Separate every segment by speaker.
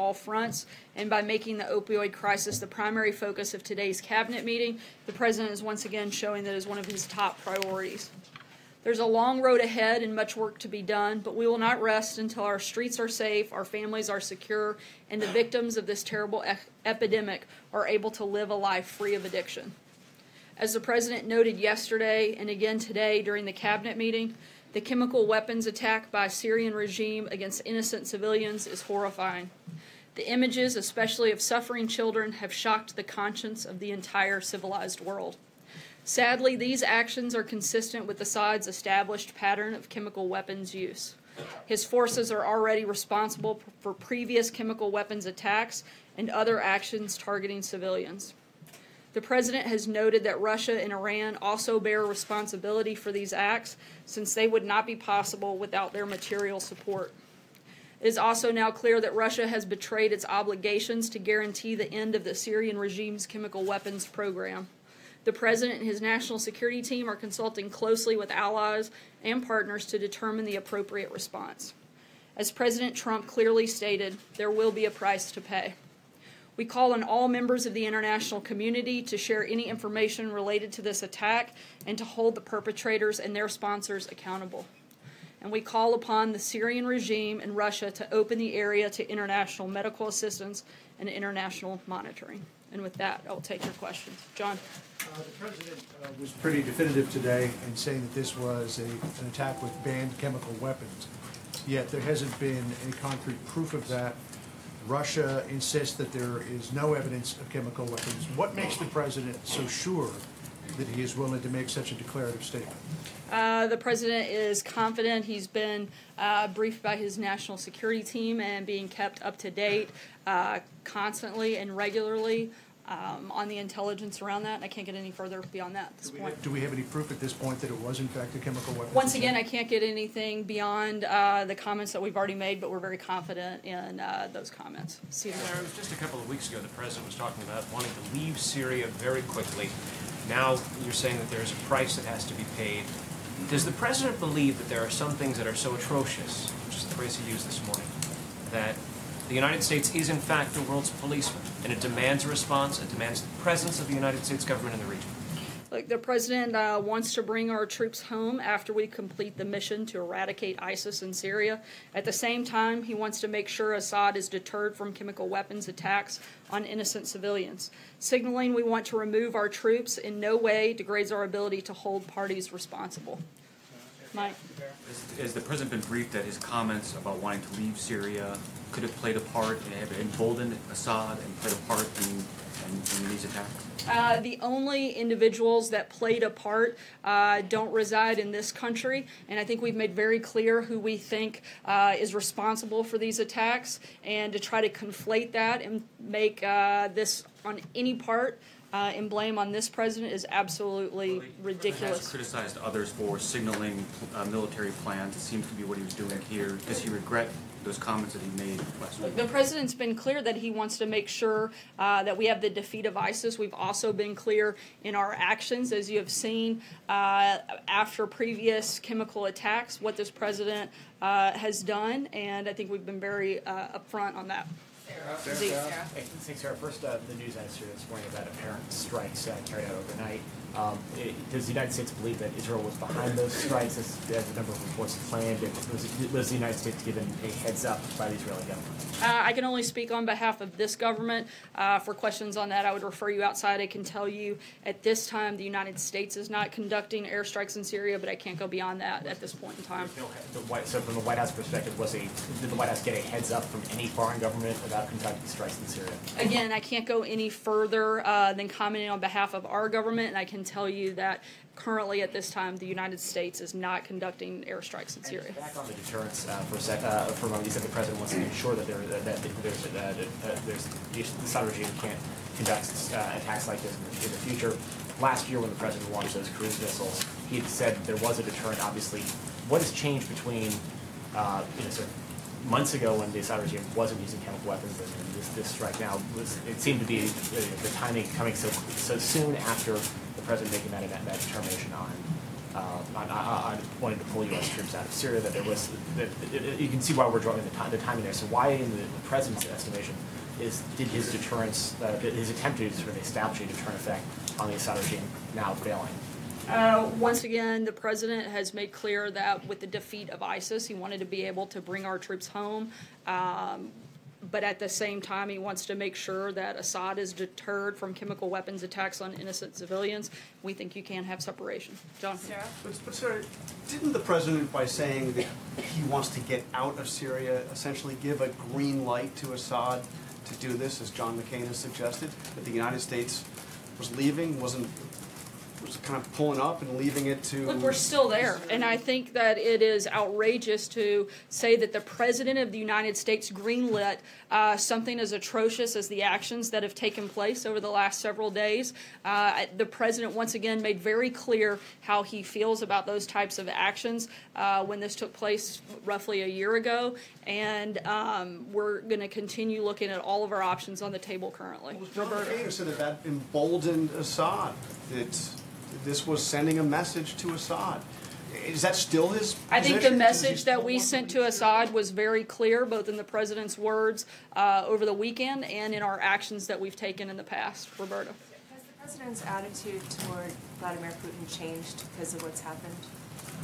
Speaker 1: all fronts. And by making the opioid crisis the primary focus of today's cabinet meeting, the president is once again showing that it is one of his top priorities. There's a long road ahead and much work to be done, but we will not rest until our streets are safe, our families are secure, and the victims of this terrible e- epidemic are able to live a life free of addiction. As the president noted yesterday and again today during the cabinet meeting, the chemical weapons attack by Syrian regime against innocent civilians is horrifying. The images, especially of suffering children, have shocked the conscience of the entire civilized world. Sadly, these actions are consistent with Assad's established pattern of chemical weapons use. His forces are already responsible for previous chemical weapons attacks and other actions targeting civilians. The president has noted that Russia and Iran also bear responsibility for these acts since they would not be possible without their material support. It is also now clear that Russia has betrayed its obligations to guarantee the end of the Syrian regime's chemical weapons program. The president and his national security team are consulting closely with allies and partners to determine the appropriate response. As President Trump clearly stated, there will be a price to pay. We call on all members of the international community to share any information related to this attack and to hold the perpetrators and their sponsors accountable. And we call upon the Syrian regime and Russia to open the area to international medical assistance and international monitoring. And with that, I'll take your questions. John?
Speaker 2: Uh, The president uh, was pretty definitive today in saying that this was a, an attack with banned chemical weapons. Yet there hasn't been any concrete proof of that. Russia insists that there is no evidence of chemical weapons. What makes the president so sure that he is willing to make such a declarative statement?
Speaker 1: Uh, the president is confident. He's been uh, briefed by his national security team and being kept up to date uh, constantly and regularly um, on the intelligence around that. And I can't get any further beyond that at this
Speaker 2: Do we
Speaker 1: point.
Speaker 2: have- Do we have any proof at this point that it was in fact a chemical weapon?
Speaker 1: Once again, I can't get anything beyond uh, the comments that we've already made, but we're very confident in uh, those comments. Cedar.
Speaker 3: Mayor, it was just a couple of weeks ago, the president was talking about wanting to leave Syria very quickly. Now you're saying that there's a price that has to be paid. Does the president believe that there are some things that are so atrocious, which is the phrase he used this morning, that the United States is in fact the world's policeman, and it demands a response, it demands the presence of the United States government in the region?
Speaker 1: The president uh, wants to bring our troops home after we complete the mission to eradicate ISIS in Syria. At the same time, he wants to make sure Assad is deterred from chemical weapons attacks on innocent civilians. Signaling we want to remove our troops in no way degrades our ability to hold parties responsible. Mike.
Speaker 4: Has- Has the president been briefed that his comments about wanting to leave Syria could have played a part and have emboldened Assad and played a part in, in, in these attacks?
Speaker 1: Uh, the only individuals that played a part uh, don't reside in this country, and I think we've made very clear who we think uh, is responsible for these attacks. And to try to conflate that and make uh, this on any part uh, and blame on this president is absolutely
Speaker 4: Has
Speaker 1: ridiculous.
Speaker 4: criticized others for signaling uh, military plans. It seems to be what he was doing here. Does he regret those comments that he made last week?
Speaker 1: The president's been clear that he wants to make sure uh, that we have the defeat of ISIS. We've also been clear in our actions, as you have seen uh, after previous chemical attacks, what this president uh, has done, and I think we've been very uh, upfront on that. Zeke.
Speaker 5: Hey, thanks, Sarah. First, uh, the news yesterday this morning about apparent strikes uh, carried out overnight. Um, it, does the United States believe that Israel was behind those strikes, as, as a number of reports claimed? And was, was the United States given a heads up by the Israeli government?
Speaker 1: Uh, I can only speak on behalf of this government. Uh, for questions on that, I would refer you outside. I can tell you at this time the United States is not conducting airstrikes in Syria, but I can't go beyond that at this point in time.
Speaker 5: No, the White, so, from the White House perspective, was a did the White House get a heads up from any foreign government about conducting strikes in Syria?
Speaker 1: Again, I can't go any further uh, than commenting on behalf of our government, and I can tell you that currently at this time the United States is not conducting airstrikes in Syria.
Speaker 5: Back on the deterrence uh, for a sec, uh, for a moment, you said the president wants to ensure that there that, that there's uh, that, there's the Assad regime can't conduct uh, attacks like this in the, in the future. Last year, when the president launched those cruise missiles, he had said there was a deterrent. Obviously, what has changed between uh, you know sort of months ago when the Assad regime wasn't using chemical weapons and, this, this strike now was it seemed to be uh, the timing coming so so soon after the president making that that, that determination on uh, on, on, wanting to pull U.S. troops out of Syria. That there was, that- you can see why we're drawing the, time, the timing there. So why, in the, the president's estimation, is did his deterrence, uh, his attempt to sort of establish a deterrent effect on the Assad regime now failing?
Speaker 1: Uh, once again, the president has made clear that with the defeat of ISIS, he wanted to be able to bring our troops home. Um, but at the same time, he wants to make sure that Assad is deterred from chemical weapons attacks on innocent civilians. We think you can have separation. John?
Speaker 6: Sarah?
Speaker 7: But, but sir, didn't the president, by saying that he wants to get out of Syria, essentially give a green light to Assad to do this, as John McCain has suggested? That the United States was leaving, wasn't, was kind of pulling up and leaving it to.
Speaker 1: Look, we're still there, and I think that it is outrageous to say that the President of the United States greenlit uh, something as atrocious as the actions that have taken place over the last several days. Uh, the President once again made very clear how he feels about those types of actions uh, when this took place roughly a year ago, and um, we're going to continue looking at all of our options on the table currently.
Speaker 7: Well, John
Speaker 1: Roberta?
Speaker 7: Said that that emboldened Assad, that this was sending a message to Assad. Is that still his
Speaker 1: I think the
Speaker 7: position? Does
Speaker 1: message that we sent
Speaker 7: to
Speaker 1: to Assad was very clear, both in the president's words uh, over the weekend and in our actions that we've taken in the past. Roberta.
Speaker 6: Has the president's attitude toward Vladimir Putin changed because of what's happened?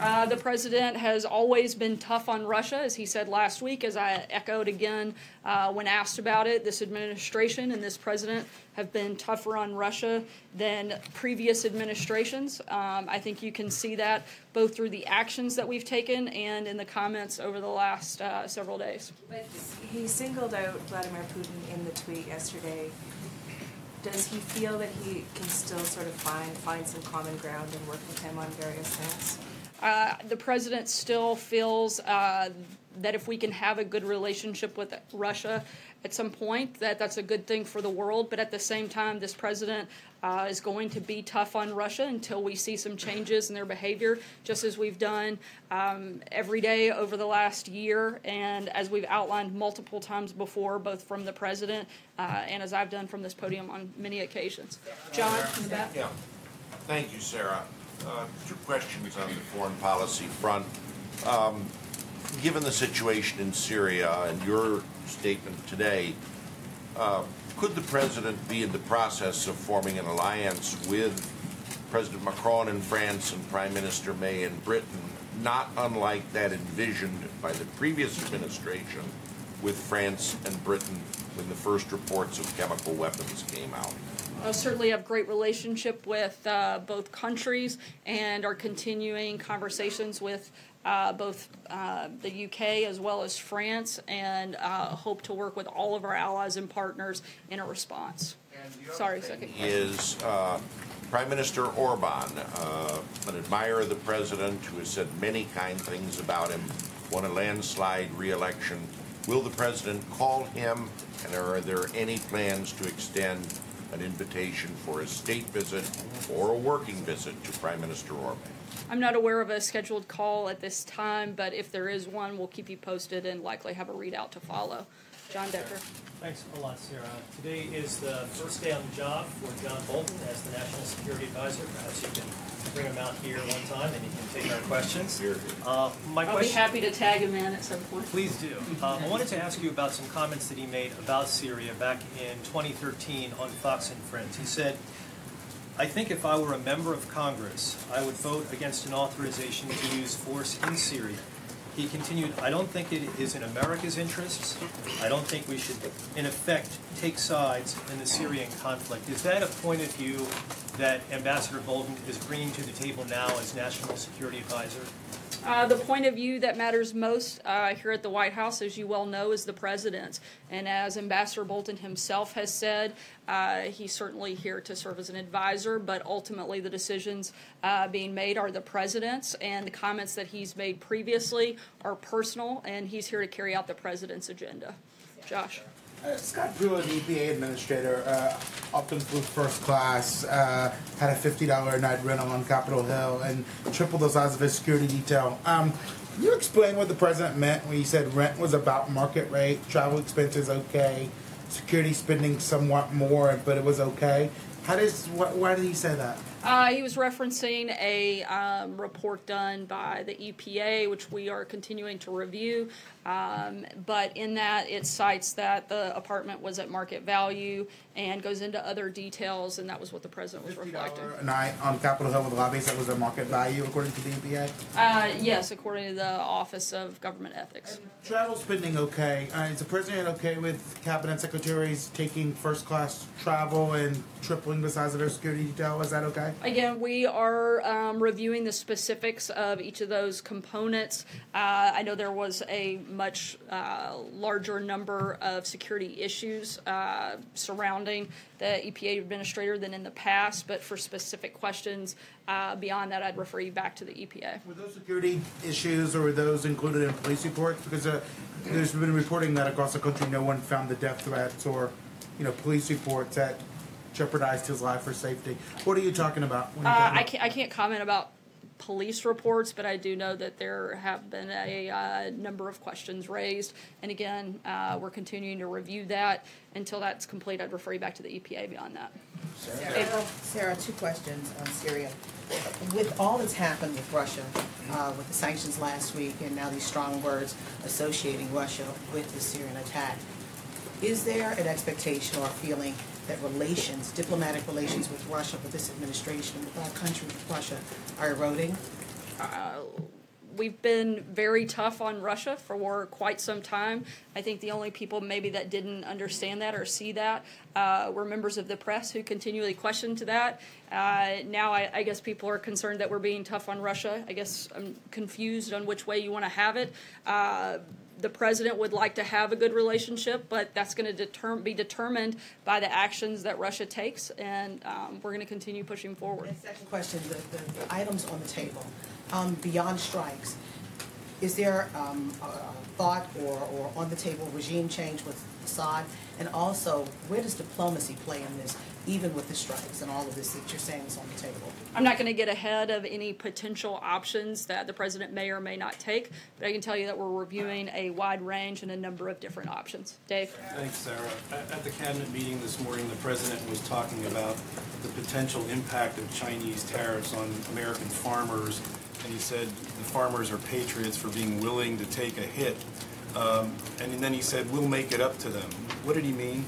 Speaker 1: Uh, the president has always been tough on Russia, as he said last week, as I echoed again uh, when asked about it. This administration and this president have been tougher on Russia than previous administrations. Um, I think you can see that both through the actions that we've taken and in the comments over the last uh, several days.
Speaker 6: But he singled out Vladimir Putin in the tweet yesterday. Does he feel that he can still sort of find find some common ground and work with him on various things?
Speaker 1: Uh, the president still feels uh, that if we can have a good relationship with Russia at some point, that that's a good thing for the world. But at the same time, this president uh, is going to be tough on Russia until we see some changes in their behavior, just as we've done um, every day over the last year, and as we've outlined multiple times before, both from the president uh, and as I've done from this podium on many occasions. John, in the back.
Speaker 8: Yeah, thank you, Sarah. Uh, Two questions on the foreign policy front. Um, Given the situation in Syria and your statement today, uh, could the president be in the process of forming an alliance with President Macron in France and Prime Minister May in Britain, not unlike that envisioned by the previous administration with France and Britain when the first reports of chemical weapons came out?
Speaker 1: Uh, certainly have great relationship with uh, both countries and are continuing conversations with uh, both uh, the UK as well as France and uh, hope to work with all of our allies and partners in a response. Sorry, second question.
Speaker 8: is uh, Prime Minister Orban, uh, an admirer of the president who has said many kind things about him, won a landslide reelection. Will the president call him, and are there any plans to extend an invitation for a state visit or a working visit to Prime Minister Orban?
Speaker 1: I'm not aware of a scheduled call at this time, but if there is one, we'll keep you posted and likely have a readout to follow. John Decker.
Speaker 9: Thanks a lot, Sarah. Today is the first day on the job for John Bolton as the National Security Advisor. Perhaps you can bring him out here one time and he can take our questions.
Speaker 8: Here.
Speaker 9: Uh, My
Speaker 1: I'll be happy to tag him in at some point.
Speaker 9: please do. Uh, I wanted to ask you about some comments that he made about Syria back in 2013 on Fox and Friends. He said, I think if I were a member of Congress, I would vote against an authorization to use force in Syria. He continued, I don't think it is in America's interests. I don't think we should, in effect, take sides in the Syrian conflict. Is that a point of view that Ambassador Bolton is bringing to the table now as National Security Advisor?
Speaker 1: Uh, the point of view that matters most uh, here at the White House, as you well know, is the president's. And as Ambassador Bolton himself has said, uh, he's certainly here to serve as an advisor, but ultimately the decisions uh, being made are the president's. And the comments that he's made previously are personal, and he's here to carry out the president's agenda. Josh.
Speaker 10: Uh, Scott Pruitt, EPA administrator, uh, often first class, uh, had a $50 a night rental on Capitol Hill, and tripled the size of his security detail. Um, can you explain what the president meant when he said rent was about market rate, travel expenses okay, security spending somewhat more, but it was okay? How does wh- why did he say that?
Speaker 1: Uh, he was referencing a um, report done by the EPA, which we are continuing to review. Um, but in that, it cites that the apartment was at market value and goes into other details, and that was what the president was reflecting.
Speaker 10: a night on Capitol Hill with lobbies that was a market value according to the EPA.
Speaker 1: Uh, yes, according to the Office of Government Ethics.
Speaker 10: Travel spending okay. Uh, is the president okay with cabinet secretaries taking first class travel and tripling the size of their security detail? Is that okay?
Speaker 1: Again, we are um, reviewing the specifics of each of those components. Uh, I know there was a much uh, larger number of security issues uh, surrounding the EPA administrator than in the past, but for specific questions uh, beyond that, I'd refer you back to the E EPA.
Speaker 10: Were those security issues or were those included in police reports? Because uh, there's been reporting that across the country no one found the death threats or, you know, police reports that jeopardized his life or safety. What are you talking about? when you
Speaker 1: Uh,
Speaker 10: talk
Speaker 1: I can't, I can't comment about police reports, but I do know that there have been a uh, number of questions raised. And again, uh, we're continuing to review that. Until that's complete, I'd refer you back to the EPA beyond that.
Speaker 11: Sarah, Sarah, two questions on Syria. With all that's happened with Russia, uh, with the sanctions last week and now these strong words associating Russia with the Syrian attack, is there an expectation or a feeling that relations, diplomatic relations with Russia, with this administration, with our country, with Russia, are eroding?
Speaker 1: we've been very tough on Russia for quite some time. I think the only people maybe that didn't understand that or see that uh, were members of the press who continually questioned to that. Uh, now I, I guess people are concerned that we're being tough on Russia. I guess I'm confused on which way you want to have it. Uh, the president would like to have a good relationship, but that's going to be determined by the actions that Russia takes, and um, we're going to continue pushing forward.
Speaker 11: And second question, the, the the items on the table, um, beyond strikes, is there, um, a a thought or, or on the table regime change with Assad? And also, where does diplomacy play in this, even with the strikes and all of this that you're saying is on the table?
Speaker 1: I'm not going to get ahead of any potential options that the president may or may not take, but I can tell you that we're reviewing a wide range and a number of different options. Dave?
Speaker 12: Thanks, Sarah. At at the cabinet meeting this morning, the president was talking about the potential impact of Chinese tariffs on American farmers, and he said the farmers are patriots for being willing to take a hit. Um, And then he said, "We'll make it up to them." What did he mean?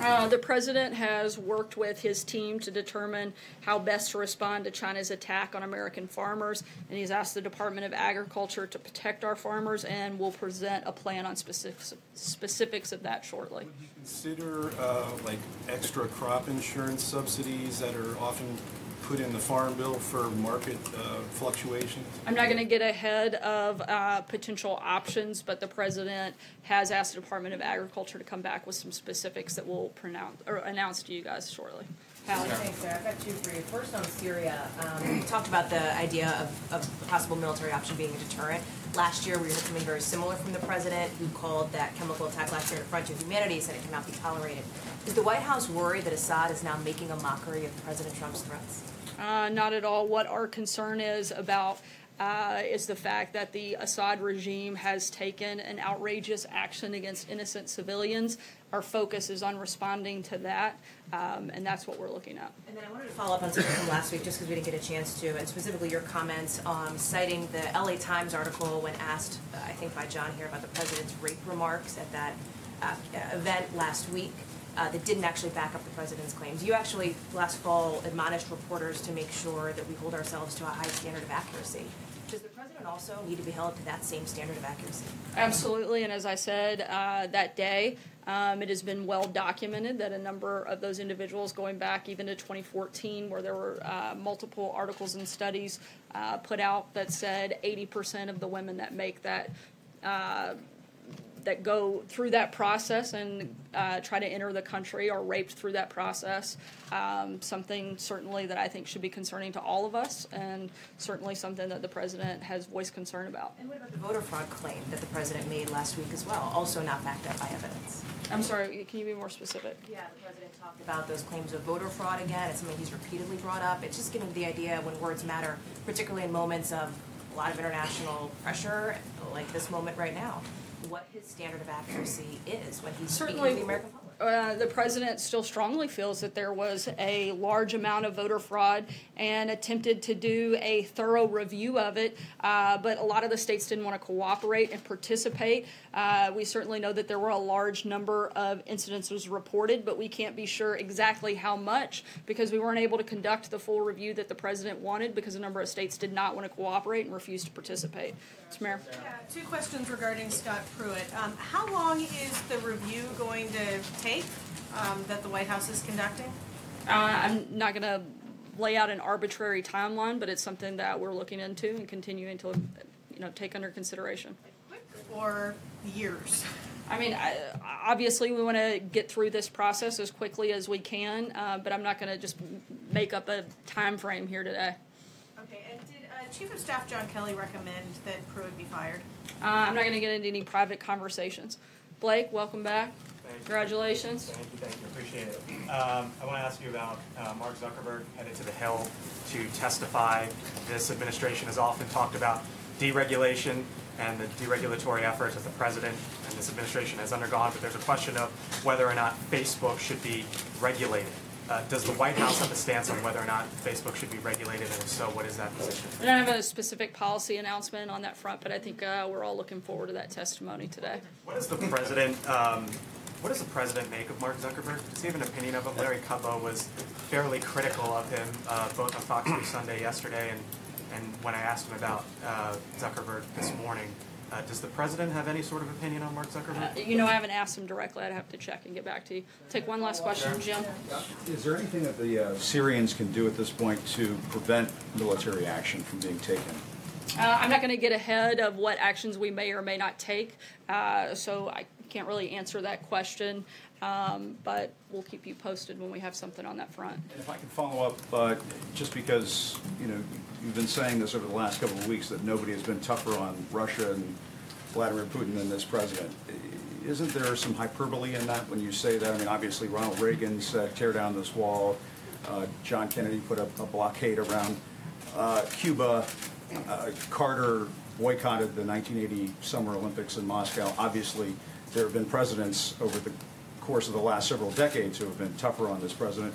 Speaker 1: Uh, the president has worked with his team to determine how best to respond to China's attack on American farmers, and he's asked the Department of Agriculture to protect our farmers, and will present a plan on specifics, specifics of that shortly.
Speaker 12: Would you Consider uh, like extra crop insurance subsidies that are often put in the farm bill for market uh, fluctuations?
Speaker 1: I'm not going to get ahead of uh, potential options, but the president has asked the Department of Agriculture to come back with some specifics that we'll pronounce or announce to you guys shortly. Hallie?
Speaker 13: Thanks, Sarah. I've got two for you. First on Syria, um, we talked about the idea of, of a possible military option being a deterrent. Last year, we heard something very similar from the president, who called that chemical attack last year an affront to humanity, said it cannot be tolerated. Is the White House worried that Assad is now making a mockery of President Trump's threats?
Speaker 1: Uh, not at all. What our concern is about uh, is the fact that the Assad regime has taken an outrageous action against innocent civilians. Our focus is on responding to that, um, and that's what we're looking at.
Speaker 13: And then I wanted to follow up on something from last week, just because we didn't get a chance to, and specifically your comments um, citing the LA Times article when asked, uh, I think by John here, about the president's rape remarks at that uh, event last week uh, that didn't actually back up the president's claims. You actually, last fall, admonished reporters to make sure that we hold ourselves to a high standard of accuracy. President also need to be held to that same standard of accuracy?
Speaker 1: Absolutely, and as I said uh, that day, um, it has been well documented that a number of those individuals, going back even to 2014, where there were uh, multiple articles and studies uh, put out that said 80% of the women that make that uh, that go through that process and uh, try to enter the country are raped through that process. Um, something certainly that I think should be concerning to all of us, and certainly something that the president has voiced concern about.
Speaker 13: And what about the voter fraud claim that the president made last week as well, also not backed up by evidence?
Speaker 1: I'm sorry, can you be more specific?
Speaker 13: Yeah, the president talked about those claims of voter fraud again. It's something he's repeatedly brought up. It's just giving the idea when words matter, particularly in moments of a lot of international pressure, like this moment right now, what his standard of accuracy is when he's to
Speaker 1: Certainly,
Speaker 13: the American public.
Speaker 1: uh, the president still strongly feels that there was a large amount of voter fraud and attempted to do a thorough review of it, uh, but a lot of the states didn't want to cooperate and participate. Uh, we certainly know that there were a large number of incidences reported, but we can't be sure exactly how much because we weren't able to conduct the full review that the president wanted because a number of states did not want to cooperate and refused to participate. Mr. Mayor?
Speaker 14: Yeah, two questions regarding Scott Pruitt. Um, how long is the review going to take, um, that the White House is conducting?
Speaker 1: Uh, I'm not going to lay out an arbitrary timeline, but it's something that we're looking into and continuing to, you know, take under consideration.
Speaker 14: Or years?
Speaker 1: I mean, I, obviously, we want to get through this process as quickly as we can, uh, but I'm not going to just make up a time frame here today.
Speaker 14: Okay, and did, uh, Chief of Staff John Kelly recommend that Pruitt be fired?
Speaker 1: Uh, I'm not going to get into any private conversations. Blake, welcome back.
Speaker 15: Thank you.
Speaker 1: Congratulations.
Speaker 15: Thank you, thank you, appreciate it. Um, I want to ask you about uh, Mark Zuckerberg headed to the Hill to testify. This administration has often talked about deregulation and the deregulatory efforts that the president and this administration has undergone, but there's a question of whether or not Facebook should be regulated. Uh, Does the White House have a stance on whether or not Facebook should be regulated, and if so, what is that position?
Speaker 1: I don't have a specific policy announcement on that front, but I think uh, we're all looking forward to that testimony today.
Speaker 15: What does the president, um, what does the president make of Mark Zuckerberg? Does he have an opinion of him? Larry Kudlow was fairly critical of him, uh, both on Fox News Sunday yesterday and, and when I asked him about uh, Zuckerberg this morning. Uh, does the president have any sort of opinion on Mark Zuckerberg?
Speaker 1: Uh, you know, I haven't asked him directly. I'd have to check and get back to you. Take one last question, Jim.
Speaker 16: Is there anything that the uh, Syrians can do at this point to prevent military action from being taken?
Speaker 1: Uh, I'm not going to get ahead of what actions we may or may not take, uh, so I can't really answer that question. Um, but we'll keep you posted when we have something on that front.
Speaker 16: And if I can follow up, uh, just because, you know, you've been saying this over the last couple of weeks that nobody has been tougher on Russia and Vladimir Putin than this president. Isn't there some hyperbole in that when you say that? I mean, obviously Ronald Reagan's uh, tear down this wall, uh, John Kennedy put up a blockade around uh, Cuba, uh, Carter boycotted the 1980 Summer Olympics in Moscow. Obviously, there have been presidents over the course of the last several decades who have been tougher on this president.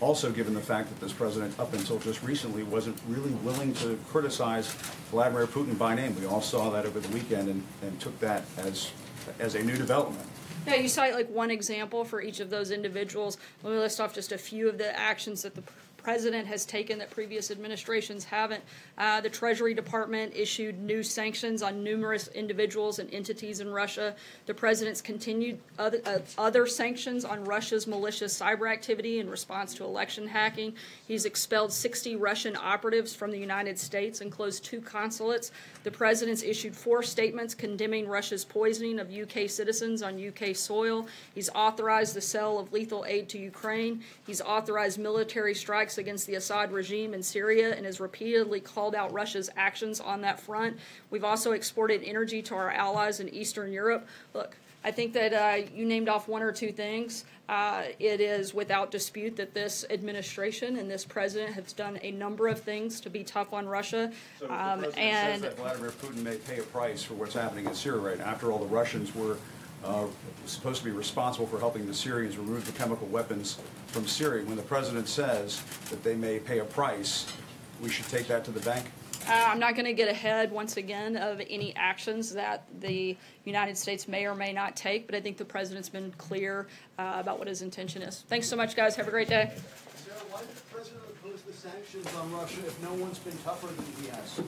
Speaker 16: Also, given the fact that this president, up until just recently, wasn't really willing to criticize Vladimir Putin by name. We all saw that over the weekend and, and took that as, as a new development.
Speaker 1: Yeah, you cite like one example for each of those individuals. Let me list off just a few of the actions that the president has taken that previous administrations haven't. Uh, the Treasury Department issued new sanctions on numerous individuals and entities in Russia. The president's continued other, uh, other sanctions on Russia's malicious cyber activity in response to election hacking. He's expelled 60 Russian operatives from the United States and closed two consulates. The president's issued four statements condemning Russia's poisoning of UK citizens on UK soil. He's authorized the sale of lethal aid to Ukraine. He's authorized military strikes against the Assad regime in Syria and has repeatedly called out Russia's actions on that front. We've also exported energy to our allies in Eastern Europe. Look, I think that uh, you named off one or two things. Uh, it is without dispute that this administration and this president has done a number of things to be tough on Russia.
Speaker 16: So
Speaker 1: Um, and
Speaker 16: Vladimir Putin may pay a price for what's happening in Syria right now. After all, the Russians were uh, supposed to be responsible for helping the Syrians remove the chemical weapons from Syria. When the president says that they may pay a price, we should take that to the bank?
Speaker 1: Uh, I'm not going to get ahead once again of any actions that the United States may or may not take, but I think the president's been clear uh, about what his intention is. Thanks so much, guys. Have a great day.
Speaker 2: Sarah, why did the president oppose the sanctions on Russia if no one's been tougher than he has?